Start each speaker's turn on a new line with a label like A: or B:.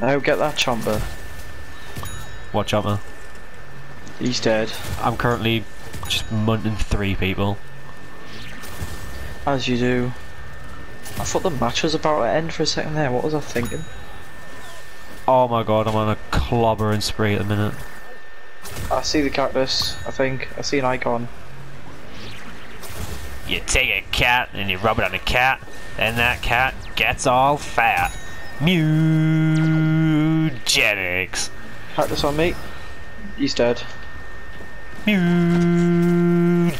A: No, get that chomper.
B: Watch out.
A: He's dead.
B: I'm currently just munting three people.
A: As you do. I thought the match was about to end for a second there. What was I thinking?
B: Oh my god, I'm on a clobbering spree at the minute.
A: I see the cactus, I think. I see an icon.
B: You take a cat and you rub it on a cat, and that cat gets all fat. Mewgenics.
A: Cactus on me. He's dead.
B: Mewgenics.